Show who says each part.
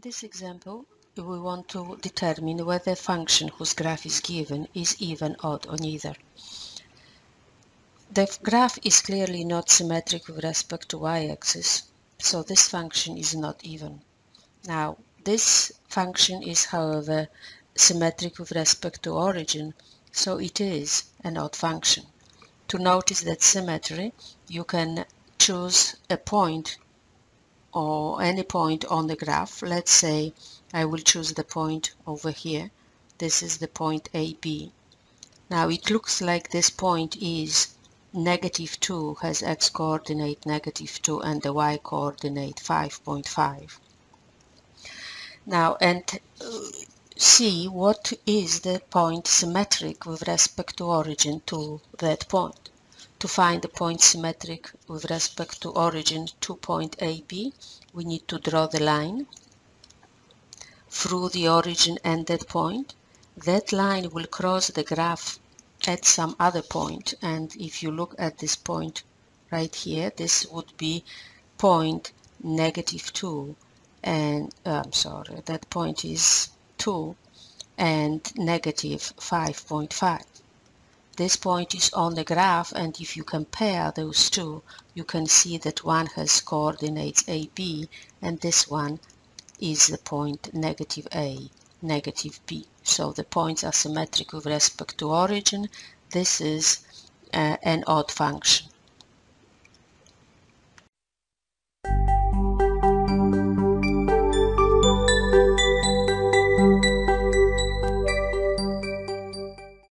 Speaker 1: In this example, we want to determine whether a function whose graph is given is even, odd, or neither. The graph is clearly not symmetric with respect to y-axis, so this function is not even. Now, this function is, however, symmetric with respect to origin, so it is an odd function. To notice that symmetry, you can choose a point or any point on the graph. Let's say I will choose the point over here. This is the point AB. Now it looks like this point is negative 2, has x coordinate negative 2 and the y coordinate 5.5. Now and uh, see what is the point symmetric with respect to origin to that point to find the point symmetric with respect to origin to point AB, we need to draw the line. Through the origin and that point. That line will cross the graph at some other point. And if you look at this point right here, this would be point negative 2 and uh, I'm sorry, that point is 2 and negative 5.5 this point is on the graph and if you compare those two you can see that one has coordinates AB and this one is the point negative A, negative B. So the points are symmetric with respect to origin. This is uh, an odd function.